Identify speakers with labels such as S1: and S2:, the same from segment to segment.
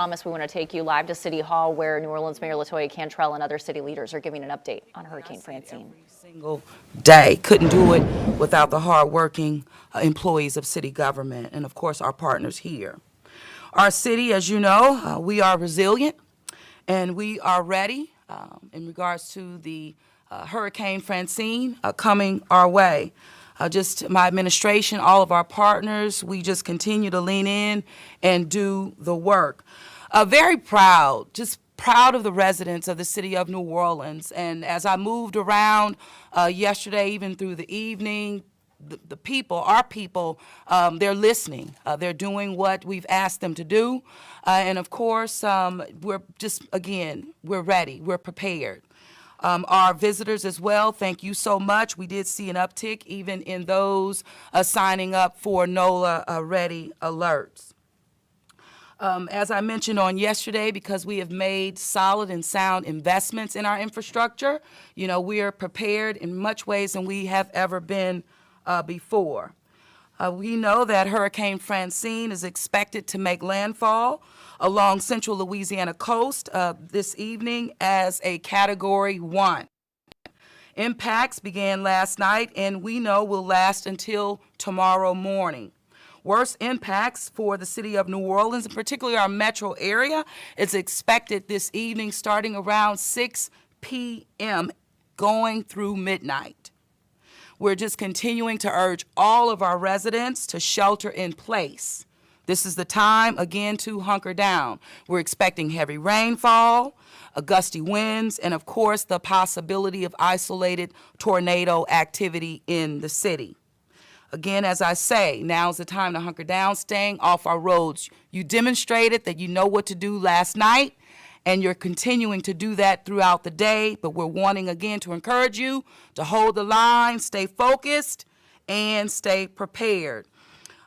S1: Thomas, we want to take you live to City Hall where New Orleans Mayor LaToya Cantrell and other city leaders are giving an update on Hurricane Francine.
S2: single day. Couldn't do it without the hardworking uh, employees of city government and, of course, our partners here. Our city, as you know, uh, we are resilient and we are ready um, in regards to the uh, Hurricane Francine uh, coming our way. Uh, just my administration, all of our partners, we just continue to lean in and do the work. Uh, very proud, just proud of the residents of the city of New Orleans. And as I moved around uh, yesterday, even through the evening, the, the people, our people, um, they're listening. Uh, they're doing what we've asked them to do. Uh, and of course, um, we're just, again, we're ready, we're prepared. Um, our visitors as well, thank you so much. We did see an uptick even in those uh, signing up for NOLA uh, Ready alerts. Um, as I mentioned on yesterday, because we have made solid and sound investments in our infrastructure, you know, we are prepared in much ways than we have ever been uh, before. Uh, we know that Hurricane Francine is expected to make landfall along central Louisiana coast uh, this evening as a Category 1. Impacts began last night and we know will last until tomorrow morning. Worst impacts for the city of New Orleans, and particularly our metro area, is expected this evening starting around 6 p.m. going through midnight. We're just continuing to urge all of our residents to shelter in place. This is the time, again, to hunker down. We're expecting heavy rainfall, gusty winds, and of course, the possibility of isolated tornado activity in the city. Again, as I say, now's the time to hunker down, staying off our roads. You demonstrated that you know what to do last night, and you're continuing to do that throughout the day. But we're wanting again to encourage you to hold the line, stay focused, and stay prepared.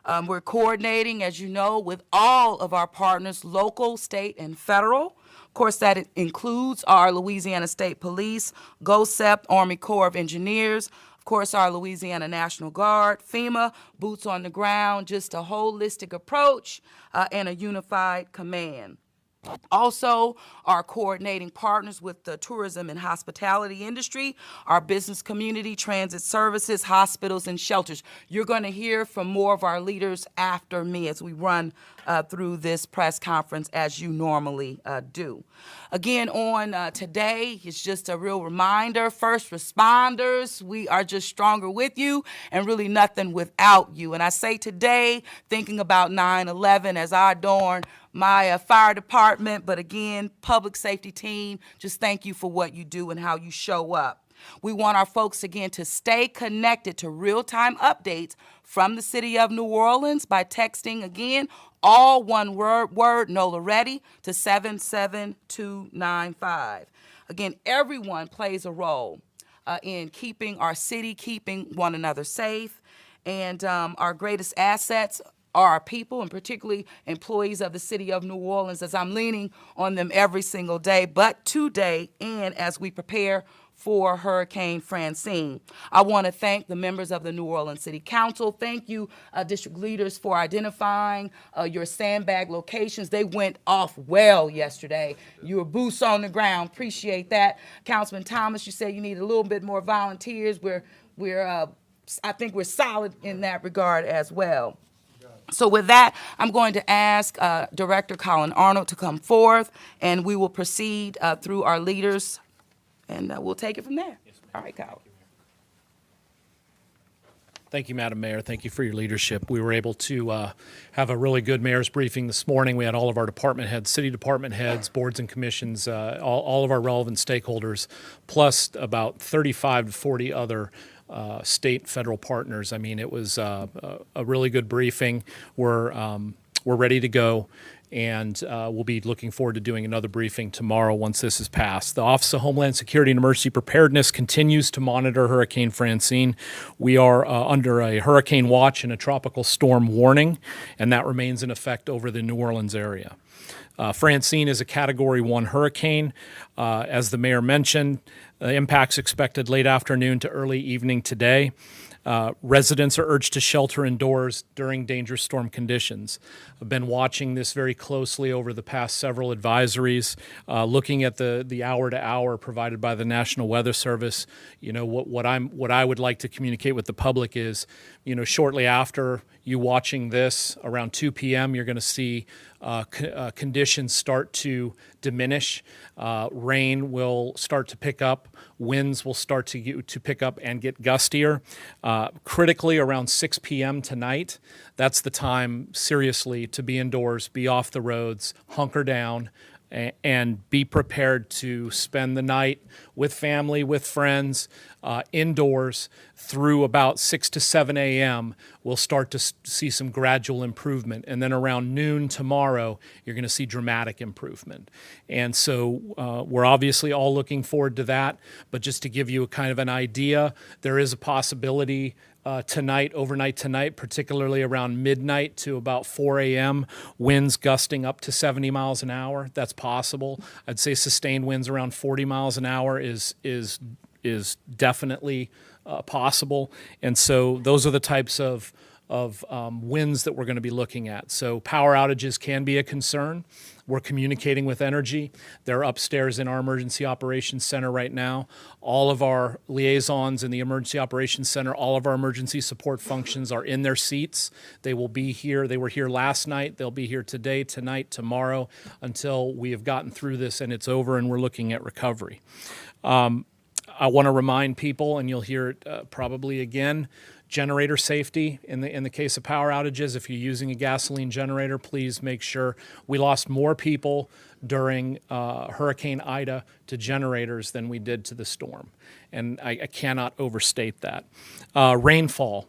S2: Um, we're coordinating, as you know, with all of our partners, local, state, and federal. Of course, that includes our Louisiana State Police, GOHSEP, Army Corps of Engineers, of course, our Louisiana National Guard, FEMA, boots on the ground, just a holistic approach uh, and a unified command. Also, our coordinating partners with the tourism and hospitality industry, our business community, transit services, hospitals, and shelters. You're going to hear from more of our leaders after me as we run uh, through this press conference as you normally uh, do. Again, on uh, today, it's just a real reminder first responders, we are just stronger with you and really nothing without you. And I say today, thinking about 9 11 as I adorn my uh, fire department, but again, public safety team, just thank you for what you do and how you show up. We want our folks again to stay connected to real time updates from the city of New Orleans by texting again all one word, word NOLA ready to 77295. Again, everyone plays a role uh, in keeping our city, keeping one another safe, and um, our greatest assets our people and particularly employees of the city of New Orleans as I'm leaning on them every single day, but today and as we prepare for Hurricane Francine. I want to thank the members of the New Orleans City Council. Thank you, uh, district leaders, for identifying uh, your sandbag locations. They went off well yesterday. You were boots on the ground. Appreciate that. Councilman Thomas, you said you need a little bit more volunteers. We're, we're uh, I think we're solid in that regard as well. So with that, I'm going to ask uh, Director Collin Arnold to come forth, and we will proceed uh, through our leaders, and uh, we'll take it from there. All right, Collin.
S3: Thank you, Madam Mayor. Thank you for your leadership. We were able to uh, have a really good mayor's briefing this morning. We had all of our department heads, city department heads, boards and commissions, uh, all, all of our relevant stakeholders, plus about 35 to 40 other uh, state federal partners. I mean, it was uh, a really good briefing. We're um, we're ready to go, and uh, we'll be looking forward to doing another briefing tomorrow once this is passed. The Office of Homeland Security and Emergency Preparedness continues to monitor Hurricane Francine. We are uh, under a hurricane watch and a tropical storm warning, and that remains in effect over the New Orleans area. Uh, Francine is a Category 1 hurricane. Uh, as the mayor mentioned, uh, impacts expected late afternoon to early evening today. Uh, residents are urged to shelter indoors during dangerous storm conditions. I've been watching this very closely over the past several advisories, uh, looking at the the hour to hour provided by the National Weather Service. You know what what I'm what I would like to communicate with the public is, you know, shortly after you watching this around 2 p.m., you're going to see uh, uh, conditions start to diminish. Uh, rain will start to pick up. Winds will start to get, to pick up and get gustier. Uh, critically, around 6 p.m. tonight, that's the time seriously to be indoors, be off the roads, hunker down, and be prepared to spend the night with family, with friends, uh, indoors through about 6 to 7 a.m. We'll start to see some gradual improvement. And then around noon tomorrow, you're going to see dramatic improvement. And so uh, we're obviously all looking forward to that. But just to give you a kind of an idea, there is a possibility uh, tonight, overnight tonight, particularly around midnight to about 4 a.m. Winds gusting up to 70 miles an hour. That's possible. I'd say sustained winds around 40 miles an hour is is is definitely uh, possible. And so those are the types of of um, winds that we're going to be looking at. So power outages can be a concern. We're communicating with Entergy. They're upstairs in our emergency operations center right now. All of our liaisons in the emergency operations center, all of our emergency support functions are in their seats. They will be here. They were here last night. They'll be here today, tonight, tomorrow until we have gotten through this and it's over and we're looking at recovery. I want to remind people, and you'll hear it uh, probably again, generator safety in the in the case of power outages. If you're using a gasoline generator, please make sure we lost more people during uh, Hurricane Ida to generators than we did to the storm, and I, I cannot overstate that. Uh, rainfall.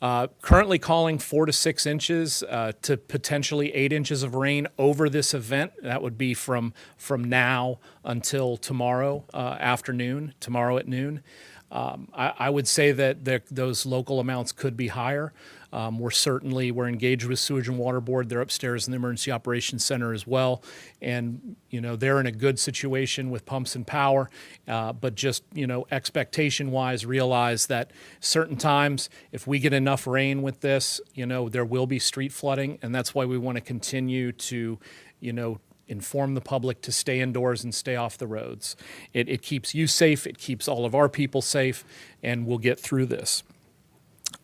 S3: Uh, currently calling four to six inches uh, to potentially eight inches of rain over this event. That would be from from now until tomorrow uh, afternoon, tomorrow at noon. Um, I, I would say that there, those local amounts could be higher. Um, we're certainly we're engaged with Sewage and Water Board. They're upstairs in the Emergency Operations Center as well, and you know they're in a good situation with pumps and power. Uh, but just you know expectation-wise, realize that certain times, if we get enough rain with this, you know there will be street flooding, and that's why we want to continue to, you know, inform the public to stay indoors and stay off the roads. It, it keeps you safe, it keeps all of our people safe, and we'll get through this.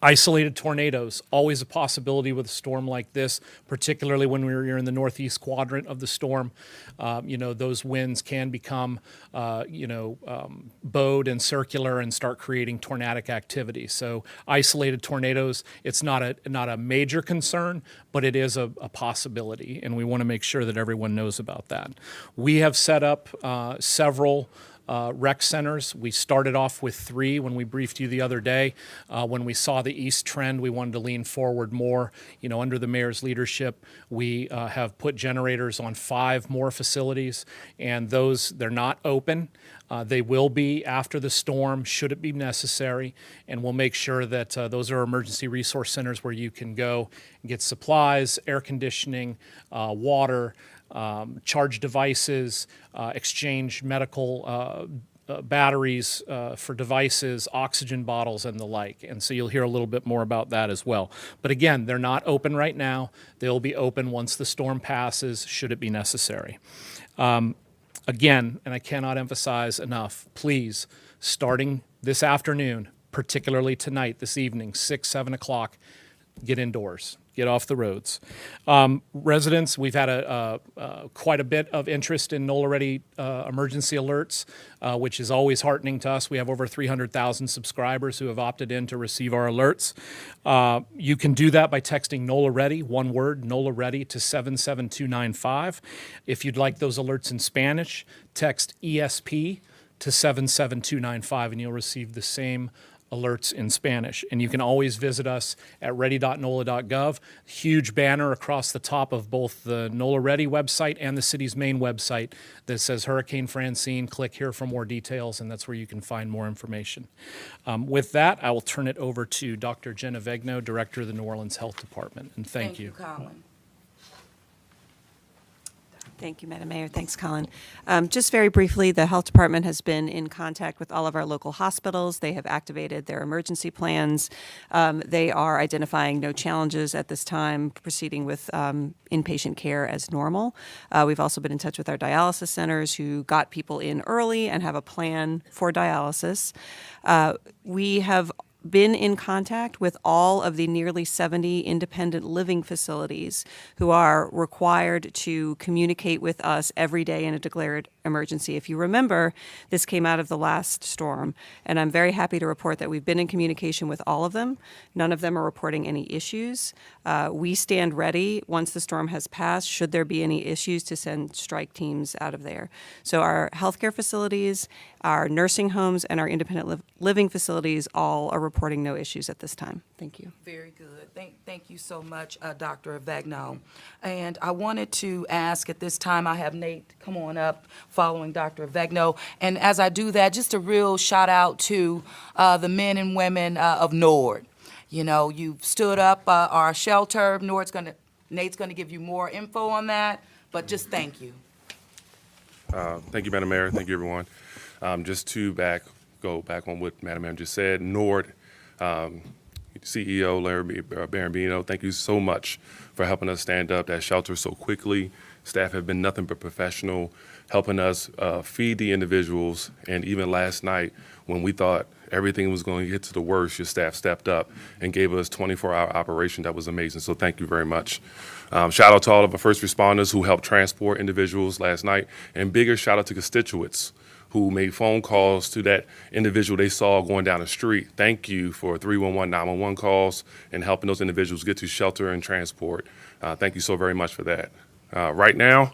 S3: Isolated tornadoes, always a possibility with a storm like this, particularly when we're in the northeast quadrant of the storm. Um, you know, those winds can become, uh, you know, um, bowed and circular and start creating tornadic activity. So isolated tornadoes, it's not a not a major concern, but it is a, a possibility, and we want to make sure that everyone knows about that. We have set up uh, several uh, rec centers. We started off with three when we briefed you the other day. Uh, when we saw the east trend, we wanted to lean forward more. You know, under the mayor's leadership, we uh, have put generators on five more facilities, and those they're not open. Uh, they will be after the storm, should it be necessary, and we'll make sure that uh, those are emergency resource centers where you can go and get supplies, air conditioning, uh, water um, charge devices, uh, exchange medical uh, uh, batteries uh, for devices, oxygen bottles, and the like. And so you'll hear a little bit more about that as well. But again, they're not open right now. They'll be open once the storm passes, should it be necessary. Um, again, and I cannot emphasize enough, please, starting this afternoon, particularly tonight, this evening, 6, 7 o'clock, get indoors, get off the roads. Um, residents, we've had a, a, a quite a bit of interest in NOLA Ready uh, emergency alerts, uh, which is always heartening to us. We have over 300,000 subscribers who have opted in to receive our alerts. Uh, you can do that by texting NOLA Ready, one word, NOLA Ready to 77295. If you'd like those alerts in Spanish, text ESP to 77295 and you'll receive the same alerts in Spanish. And you can always visit us at ready.nola.gov. Huge banner across the top of both the NOLA Ready website and the city's main website that says Hurricane Francine. Click here for more details, and that's where you can find more information. Um, with that, I will turn it over to Dr. Jen Avegno, Director of the New Orleans Health Department. And thank, you.
S2: Collin.
S4: Thank you, Madam Mayor. Thanks, Collin. Um, Just very briefly, the Health Department has been in contact with all of our local hospitals. They have activated their emergency plans. Um, They are identifying no challenges at this time, proceeding with um, inpatient care as normal. Uh, We've also been in touch with our dialysis centers who got people in early and have a plan for dialysis. Uh, We have been in contact with all of the nearly 70 independent living facilities who are required to communicate with us every day in a declared emergency. If you remember, this came out of the last storm, and I'm very happy to report that we've been in communication with all of them. None of them are reporting any issues. Uh, we stand ready once the storm has passed, should there be any issues, to send strike teams out of there. So our healthcare facilities, our nursing homes, and our independent liv- living facilities all are reporting no issues at this time. Thank you.
S2: Very good. Thank, thank you so much, uh, Dr. Avegno. And I wanted to ask at this time, I have Nate come on up following Dr. Avegno. And as I do that, just a real shout out to uh, the men and women uh, of Nord. You know, you've stood up uh, our shelter. Nord's going to, Nate's going to give you more info on that, but just thank you.
S5: Uh, Thank you, Madam Mayor. Thank you, everyone. Um, Just to back, go back on what Madam Mayor just said, Nord, um, CEO Larry uh, Barabino, thank you so much for helping us stand up that shelter so quickly. Staff have been nothing but professional, helping us uh, feed the individuals. And even last night, when we thought everything was going to get to the worst, your staff stepped up and gave us 24-hour operation. That was amazing. So thank you very much. Um, shout out to all of our first responders who helped transport individuals last night, and bigger shout out to constituents who made phone calls to that individual they saw going down the street. Thank you for 311, 911 calls and helping those individuals get to shelter and transport. Uh, thank you so very much for that. Uh, right now,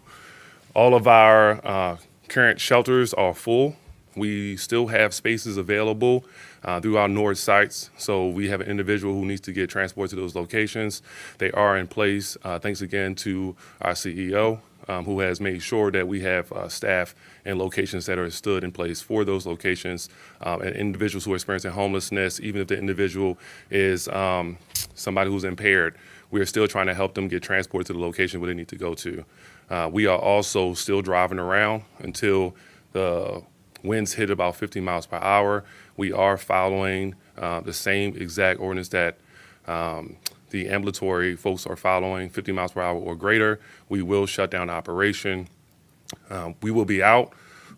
S5: all of our uh, current shelters are full. We still have spaces available uh, through our Nord sites. So we have an individual who needs to get transported to those locations. They are in place. Uh, thanks again to our CEO, um, who has made sure that we have uh, staff and locations that are stood in place for those locations. Um, and individuals who are experiencing homelessness, even if the individual is um, somebody who's impaired, we are still trying to help them get transported to the location where they need to go to. Uh, we are also still driving around until the winds hit about 50 miles per hour. We are following uh, the same exact ordinance that um, the ambulatory folks are following, 50 miles per hour or greater. We will shut down operation. Um, we will be out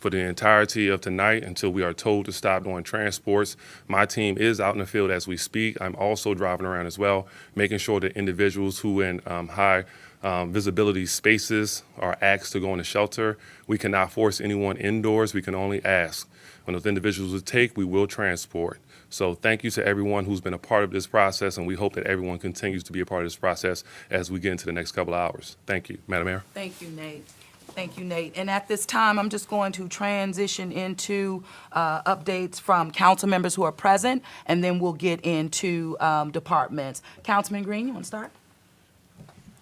S5: for the entirety of tonight until we are told to stop doing transports. My team is out in the field as we speak. I'm also driving around as well, making sure that individuals who in um, high um, visibility spaces are asked to go in the shelter. We cannot force anyone indoors. We can only ask. When those individuals would take, we will transport. So thank you to everyone who's been a part of this process, and we hope that everyone continues to be a part of this process as we get into the next couple of hours. Thank you, Madam Mayor.
S2: Thank you, Nate. Thank you, Nate. And at this time, I'm just going to transition into uh, updates from council members who are present, and then we'll get into um, departments. Councilman Green, you want to start?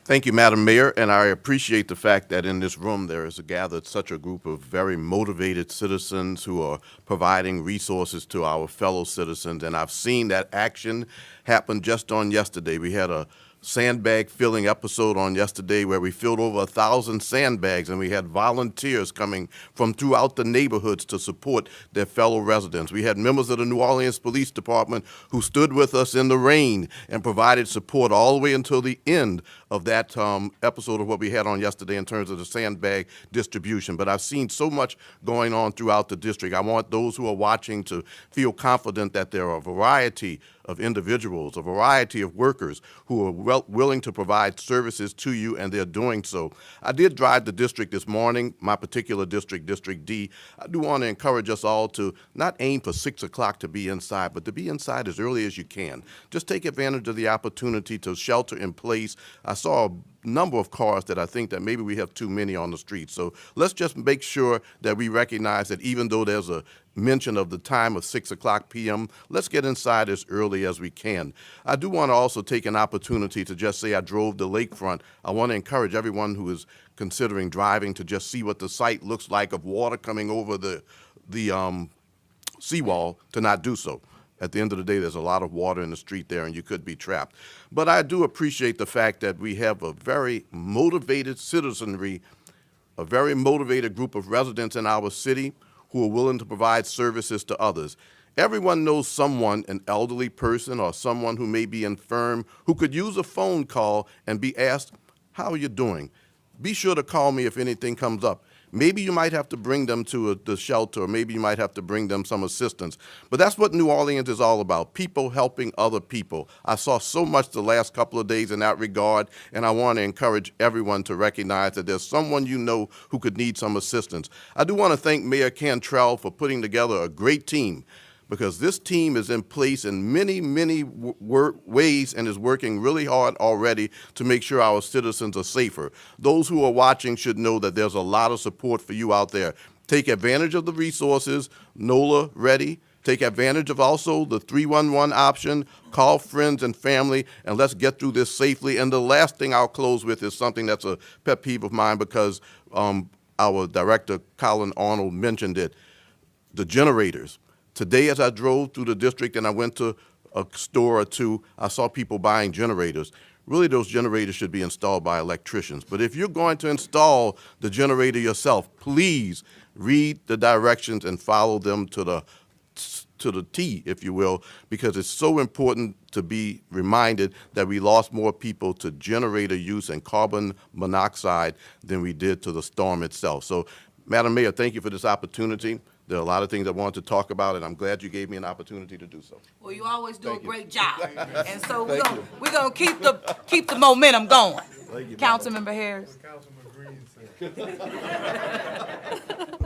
S6: Thank you, Madam Mayor, and I appreciate the fact that in this room there is gathered such a group of very motivated citizens who are providing resources to our fellow citizens. And I've seen that action happen just on yesterday. We had a sandbag filling episode on yesterday where we filled over a thousand sandbags and we had volunteers coming from throughout the neighborhoods to support their fellow residents. We had members of the New Orleans Police Department who stood with us in the rain and provided support all the way until the end of that um, episode of what we had on yesterday in terms of the sandbag distribution. But I've seen so much going on throughout the district. I want those who are watching to feel confident that there are a variety of individuals, a variety of workers who are well, willing to provide services to you, and they're doing so. I did drive the district this morning, my particular district, District D. I do want to encourage us all to not aim for 6 o'clock to be inside, but to be inside as early as you can. Just take advantage of the opportunity to shelter in place. I saw a number of cars that I think that maybe we have too many on the street. So let's just make sure that we recognize that even though there's a mention of the time of 6 o'clock p.m., let's get inside as early as we can. I do want to also take an opportunity to just say I drove the lakefront. I want to encourage everyone who is considering driving to just see what the site looks like of water coming over the, the um, seawall to not do so. At the end of the day, there's a lot of water in the street there, and you could be trapped. But I do appreciate the fact that we have a very motivated citizenry a very motivated group of residents in our city who are willing to provide services to others. Everyone knows someone, an elderly person or someone who may be infirm, who could use a phone call and be asked, How are you doing? Be sure to call me if anything comes up. Maybe you might have to bring them to a, the shelter, or maybe you might have to bring them some assistance. But that's what New Orleans is all about people helping other people. I saw so much the last couple of days in that regard, and I want to encourage everyone to recognize that there's someone you know who could need some assistance. I do want to thank Mayor Cantrell for putting together a great team because this team is in place in many, many ways and is working really hard already to make sure our citizens are safer. Those who are watching should know that there's a lot of support for you out there. Take advantage of the resources. NOLA ready. Take advantage of also the 311 option. Call friends and family, and let's get through this safely. And the last thing I'll close with is something that's a pet peeve of mine because um, our director, Collin Arnold, mentioned it the generators. Today, as I drove through the district and I went to a store or two, I saw people buying generators. Really, those generators should be installed by electricians. But if you're going to install the generator yourself, please read the directions and follow them to the to the T, if you will, because it's so important to be reminded that we lost more people to generator use and carbon monoxide than we did to the storm itself. So, Madam Mayor, thank you for this opportunity. There are a lot of things I wanted to talk about, and I'm glad you gave me an opportunity to do so.
S2: Well, you always do
S6: Thank
S2: a
S6: you.
S2: great job. And so we're
S6: Thank
S2: gonna,
S6: you.
S2: we're gonna keep the, keep the momentum going. Councilmember Harris.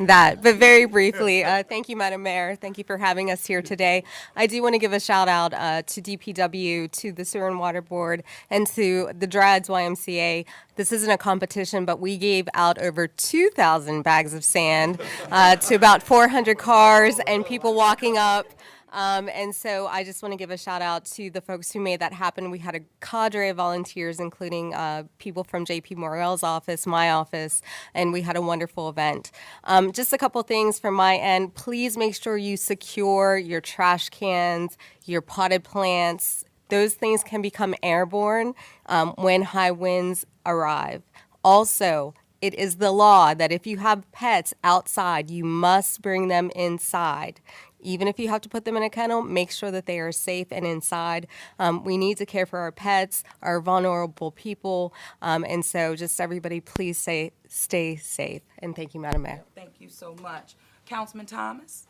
S7: that. But very briefly, uh, thank you, Madam Mayor. Thank you for having us here today. I do want to give a shout out uh, to DPW, to the Sewer and Water Board, and to the Dryades YMCA. This isn't a competition, but we gave out over 2,000 bags of sand uh, to about 400 cars and people walking up. Um, and so I just want to give a shout out to the folks who made that happen. We had a cadre of volunteers, including uh, people from JP Morrell's office, my office, and we had a wonderful event. Um, just a couple things from my end. Please make sure you secure your trash cans, your potted plants. Those things can become airborne um, when high winds arrive. Also, it is the law that if you have pets outside, you must bring them inside. Even if you have to put them in a kennel, make sure that they are safe and inside. Um, we need to care for our pets, our vulnerable people, um, and so just everybody, please stay stay safe. And thank you, Madam Mayor.
S2: Thank you so much. Councilman Thomas?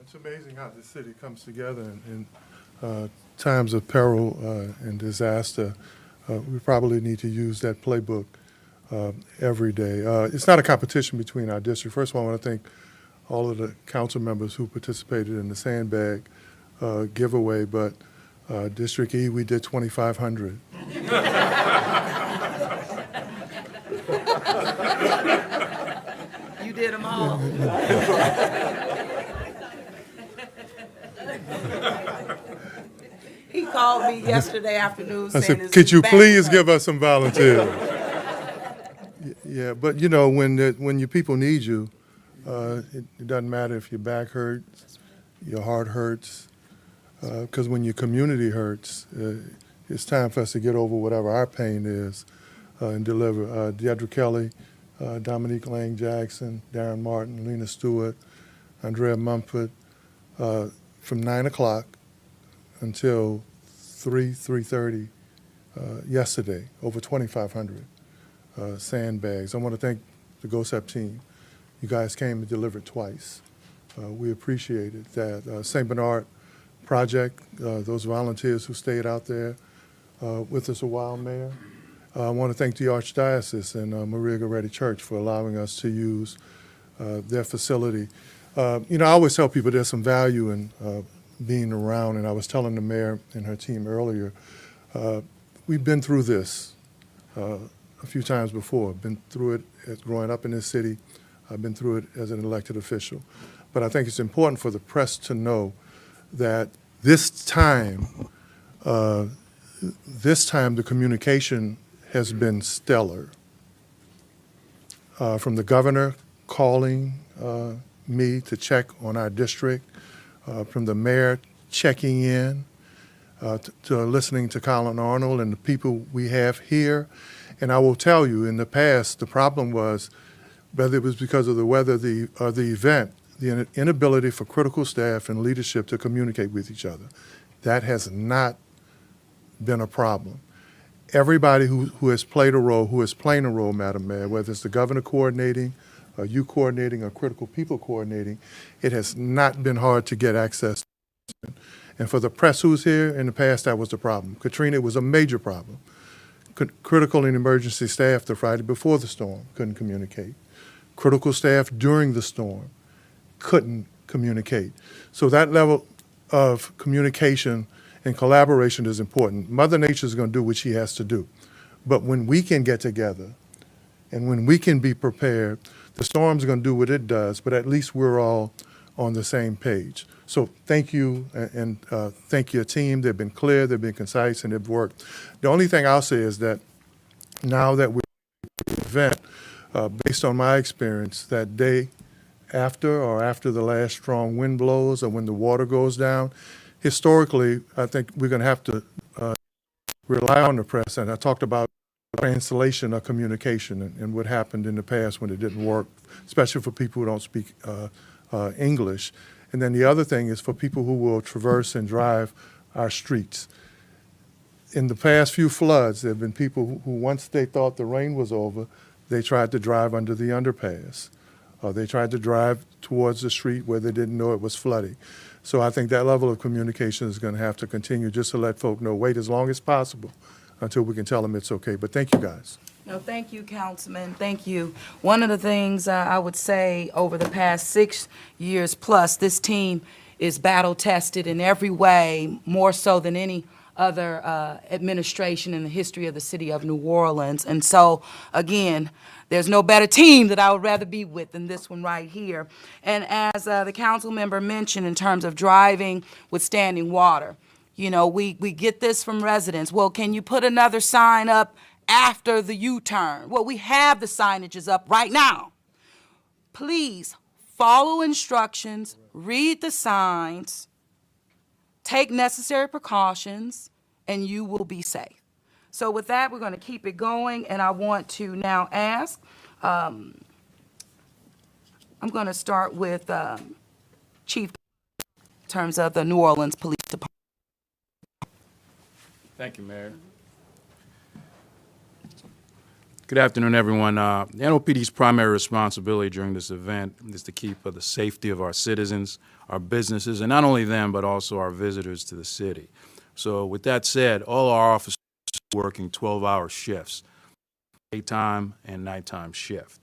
S8: It's amazing how the city comes together in, in uh, times of peril uh, and disaster. Uh, we probably need to use that playbook uh, every day. Uh, it's not a competition between our district. First of all, I want to thank all of the council members who participated in the sandbag uh, giveaway, but uh, District E, we did 2,500.
S2: You did them all. He called me yesterday afternoon
S8: I
S2: saying.
S8: said, could you please give us some volunteers? Yeah, but you know, when, the- when your people need you, uh, it it doesn't matter if your back hurts, your heart hurts, because when your community hurts, uh, it's time for us to get over whatever our pain is uh, and deliver. Uh, Deidre Kelly, uh, Dominique Lang Jackson, Darren Martin, Lena Stewart, Andrea Mumford, uh, from 9 o'clock until 3, 3.30 uh, yesterday, over 2,500 uh, sandbags. I want to thank the GOHSEP team. You guys came and delivered twice. Uh, we appreciated that. Uh, St. Bernard Project, uh, those volunteers who stayed out there uh, with us a while, Mayor. Uh, I want to thank the Archdiocese and uh, Maria Goretti Church for allowing us to use their facility. You know, I always tell people there's some value in being around, and I was telling the mayor and her team earlier, we've been through this a few times before. Been through it as growing up in this city. I've been through it as an elected official. But I think it's important for the press to know that this time, uh, this time the communication has been stellar. Uh, from the governor calling uh, me to check on our district, uh, from the mayor checking in, uh, to, to listening to Collin Arnold and the people we have here, And I will tell you, in the past, the problem was, whether it was because of the weather, the, or the event, the inability for critical staff and leadership to communicate with each other. That has not been a problem. Everybody who, who has played a role, who is playing a role, Madam Mayor, whether it's the governor coordinating, or you coordinating, or critical people coordinating, it has not been hard to get access. And for the press who's here, in the past, that was the problem. Katrina was a major problem. C- Critical and emergency staff the Friday before the storm couldn't communicate. Critical staff during the storm couldn't communicate. So that level of communication and collaboration is important. Mother Nature is going to do what she has to do. But when we can get together and when we can be prepared, the storm's going to do what it does, but at least we're all on the same page. So thank you and uh, thank your team. They've been clear, they've been concise, and they've worked. The only thing I'll say is that now that we're event, uh, based on my experience, that day after or after the last strong wind blows or when the water goes down, historically, I think we're going to have to uh, rely on the press. And I talked about translation of communication and, and what happened in the past when it didn't work, especially for people who don't speak uh, uh, English. And then the other thing is for people who will traverse and drive our streets. In the past few floods, there have been people who, who once they thought the rain was over, they tried to drive under the underpass. Uh, they tried to drive towards the street where they didn't know it was flooding. So I think that level of communication is going to have to continue just to let folk know, wait as long as possible until we can tell them it's okay. But thank you, guys.
S2: No, thank you, Councilman, thank you. One of the things uh, I would say over the past six years plus, this team is battle-tested in every way, more so than any other uh, administration in the history of the city of New Orleans. And so, again, there's no better team that I would rather be with than this one right here. And as uh, the council member mentioned in terms of driving with standing water, you know, we, we get this from residents. Well, can you put another sign up after the U-turn? Well, we have the signages up right now. Please follow instructions, read the signs, take necessary precautions, and you will be safe. So with that, we're going to keep it going, and I want to now ask, um, I'm going to start with um, Chief in terms of the New Orleans Police Department.
S9: Thank you, Mayor. Good afternoon, everyone. Uh, The NOPD's primary responsibility during this event is to keep uh, the safety of our citizens, our businesses, and not only them, but also our visitors to the city. So with that said, all our officers are working 12-hour shifts, daytime and nighttime shift.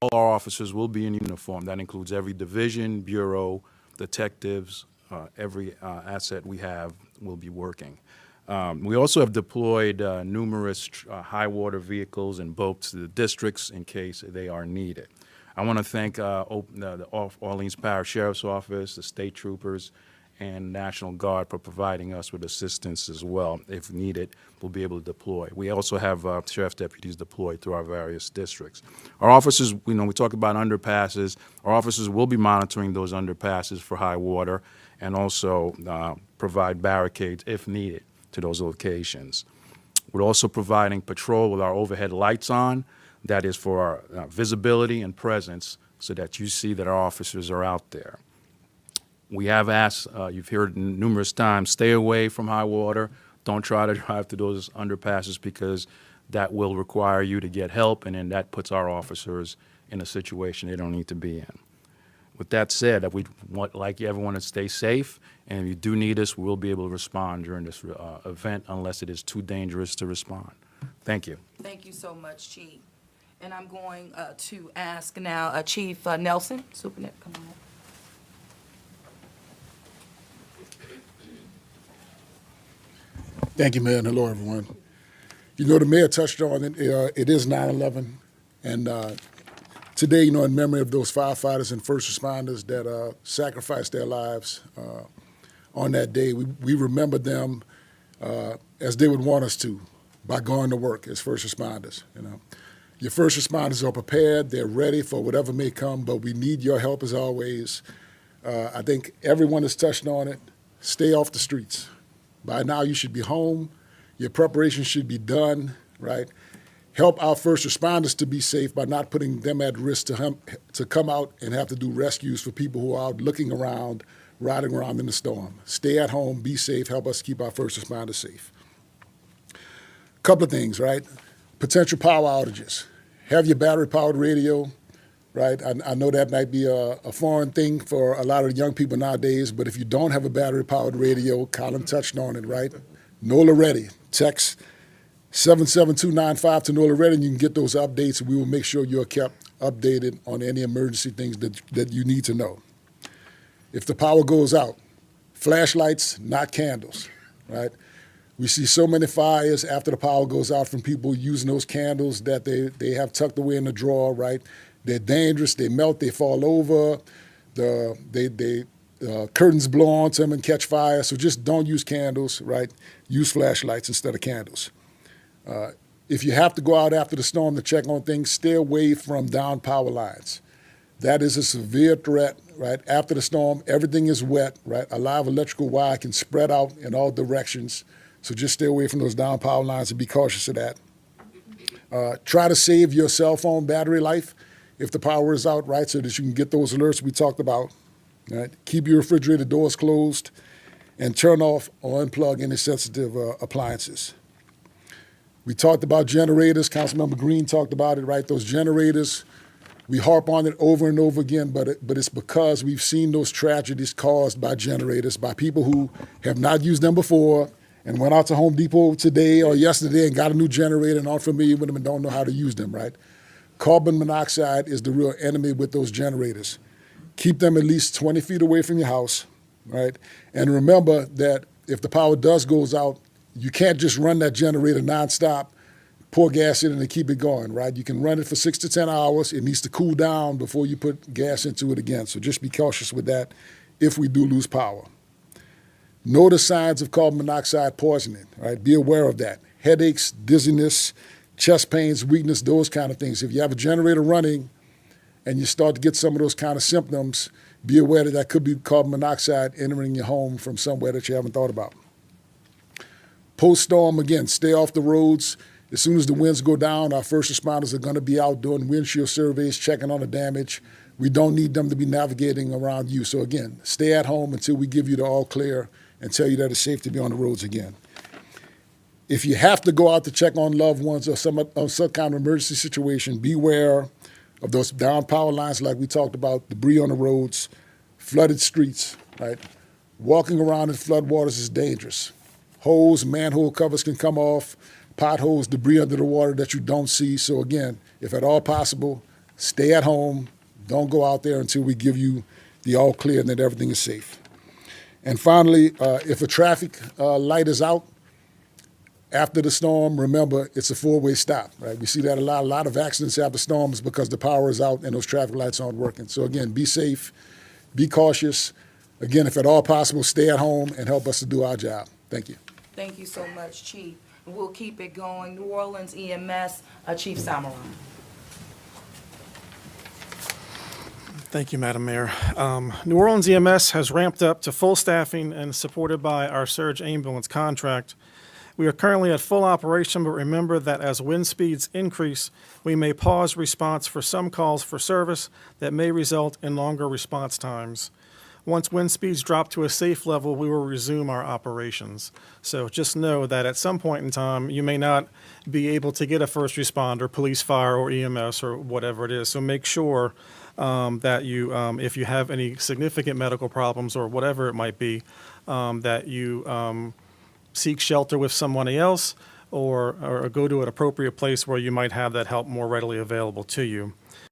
S9: All our officers will be in uniform. That includes every division, bureau, detectives, uh, every uh, asset we have will be working. Um, We also have deployed uh, numerous uh, high-water vehicles and boats to the districts in case they are needed. I want to thank uh, the the Or- Orleans Parish Sheriff's Office, the state troopers, and National Guard for providing us with assistance as well. If needed, we'll be able to deploy. We also have uh, sheriff's deputies deployed through our various districts. Our officers, you know, we talk about underpasses. Our officers will be monitoring those underpasses for high water and also uh, provide barricades if needed to those locations. We're also providing patrol with our overhead lights on. That is for our uh, visibility and presence so that you see that our officers are out there. We have asked, uh, you've heard numerous times, stay away from high water. Don't try to drive through those underpasses because that will require you to get help, and then that puts our officers in a situation they don't need to be in. With that said, we want like everyone to stay safe, and if you do need us, we'll be able to respond during this uh, event unless it is too dangerous to respond. Thank you.
S2: Thank you so much, Chief. And I'm going uh, to ask now uh, Chief uh, Nelson, Superintendent, come on.
S10: Thank you, Mayor, and hello, everyone. You know, the mayor touched on it. Uh, it is 9/11, and uh, today, you know, in memory of those firefighters and first responders that uh, sacrificed their lives uh, on that day, we, we remember them uh, as they would want us to by going to work as first responders. You know, your first responders are prepared; they're ready for whatever may come. But we need your help as always. Uh, I think everyone has touched on it. Stay off the streets. By now, you should be home. Your preparation should be done, right? Help our first responders to be safe by not putting them at risk to, hum, to come out and have to do rescues for people who are out looking around, riding around in the storm. Stay at home, be safe, help us keep our first responders safe. Couple of things, right? Potential power outages. Have your battery powered radio, right? I, I know that might be a, a foreign thing for a lot of young people nowadays, but if you don't have a battery powered radio, Collin touched on it, right? NOLA ready. Text 77295 to NOLA ready, and you can get those updates, we will make sure you're kept updated on any emergency things that, that you need to know. If the power goes out, flashlights, not candles, right? We see so many fires after the power goes out from people using those candles that they, they have tucked away in the drawer, right? They're dangerous, they melt, they fall over, the, they, they, uh, curtains blow onto them and catch fire. So just don't use candles, right? Use flashlights instead of candles. Uh, if you have to go out after the storm to check on things, stay away from down power lines. That is a severe threat, right? After the storm, everything is wet, right? A live electrical wire can spread out in all directions. So just stay away from those down power lines and be cautious of that. Uh, try to save your cell phone battery life if the power is out, right? So that you can get those alerts we talked about. Right? Keep your refrigerator doors closed and turn off or unplug any sensitive uh, appliances. We talked about generators. Councilmember Green talked about it, right? Those generators, we harp on it over and over again, but, it, but it's because we've seen those tragedies caused by generators, by people who have not used them before and went out to Home Depot today or yesterday and got a new generator and aren't familiar with them and don't know how to use them, right? Carbon monoxide is the real enemy with those generators. Keep them at least 20 feet away from your house, right? And remember that if the power does goes out, you can't just run that generator nonstop, pour gas in it and keep it going, right? You can run it for six to 10 hours. It needs to cool down before you put gas into it again. So just be cautious with that if we do lose power. Know the signs of carbon monoxide poisoning, right? Be aware of that. Headaches, dizziness, chest pains, weakness, those kind of things. If you have a generator running and you start to get some of those kind of symptoms, be aware that that could be carbon monoxide entering your home from somewhere that you haven't thought about. Post storm, again, stay off the roads. As soon as the winds go down, our first responders are going to be out doing windshield surveys, checking on the damage. We don't need them to be navigating around you. So, again, stay at home until we give you the all clear and tell you that it's safe to be on the roads again. If you have to go out to check on loved ones or some, or some kind of emergency situation, beware of those down power lines like we talked about, debris on the roads, flooded streets, right? Walking around in floodwaters is dangerous. Holes, manhole covers can come off, potholes, debris under the water that you don't see. So again, if at all possible, stay at home. Don't go out there until we give you the all clear and that everything is safe. And finally, uh, if a traffic uh, light is out after the storm, remember it's a four-way stop. Right? We see that a lot. A lot of accidents after storms because the power is out and those traffic lights aren't working. So again, be safe, be cautious. Again, if at all possible, stay at home and help us to do our job. Thank you.
S2: Thank you so much, Chief. We'll keep it going. New Orleans EMS, uh, Chief Salmeron.
S11: Thank you, Madam Mayor. Um, New Orleans EMS has ramped up to full staffing and supported by our surge ambulance contract. We are currently at full operation, but remember that as wind speeds increase, we may pause response for some calls for service that may result in longer response times. Once wind speeds drop to a safe level, we will resume our operations. So just know that at some point in time, you may not be able to get a first responder, police, fire, or EMS, or whatever it is. So make sure um, that you, um, if you have any significant medical problems or whatever it might be, um, that you um, seek shelter with someone else or, or go to an appropriate place where you might have that help more readily available to you.